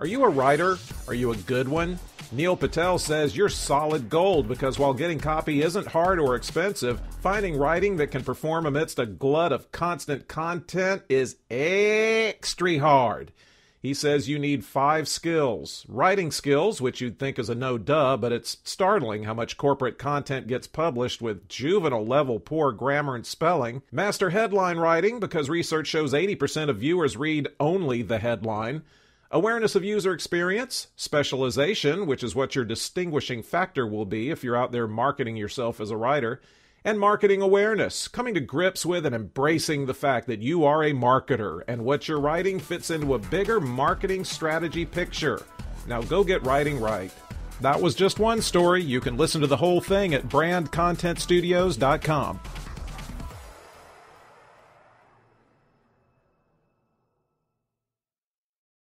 Are you a writer? Are you a good one? Neil Patel says you're solid gold because while getting copy isn't hard or expensive, finding writing that can perform amidst a glut of constant content is extra hard. He says you need five skills. Writing skills, which you'd think is a no duh, but it's startling how much corporate content gets published with juvenile level poor grammar and spelling. Master headline writing, because research shows 80% of viewers read only the headline. Awareness of user experience, specialization, which is what your distinguishing factor will be if you're out there marketing yourself as a writer, and marketing awareness, coming to grips with and embracing the fact that you are a marketer and what you're writing fits into a bigger marketing strategy picture. Now go get writing right. That was just one story. You can listen to the whole thing at brandcontentstudios.com.